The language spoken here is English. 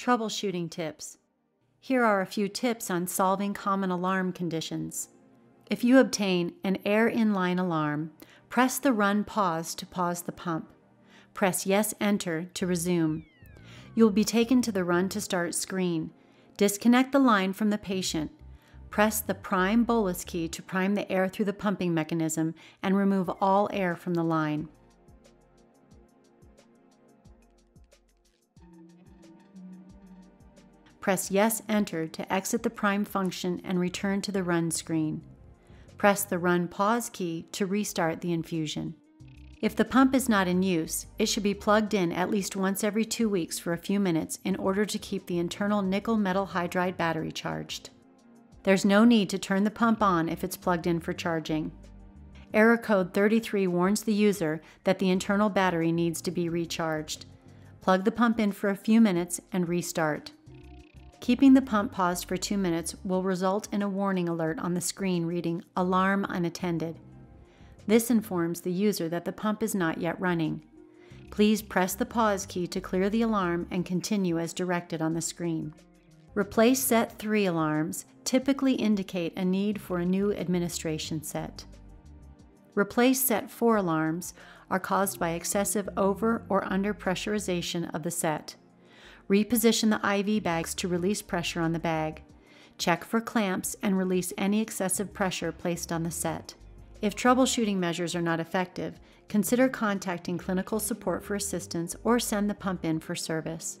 Troubleshooting tips. Here are a few tips on solving common alarm conditions. If you obtain an air inline alarm, press the run pause to pause the pump. Press Yes Enter to resume. You will be taken to the Run to Start screen. Disconnect the line from the patient. Press the prime bolus key to prime the air through the pumping mechanism and remove all air from the line. Press Yes Enter to exit the prime function and return to the Run screen. Press the Run Pause key to restart the infusion. If the pump is not in use, it should be plugged in at least once every two weeks for a few minutes in order to keep the internal nickel metal hydride battery charged. There's no need to turn the pump on if it's plugged in for charging. Error code 33 warns the user that the internal battery needs to be recharged. Plug the pump in for a few minutes and restart. Keeping the pump paused for two minutes will result in a warning alert on the screen reading Alarm Unattended. This informs the user that the pump is not yet running. Please press the pause key to clear the alarm and continue as directed on the screen. Replace set 3 alarms typically indicate a need for a new administration set. Replace set 4 alarms are caused by excessive over or under pressurization of the set. Reposition the IV bags to release pressure on the bag. Check for clamps and release any excessive pressure placed on the set. If troubleshooting measures are not effective, consider contacting clinical support for assistance or send the pump in for service.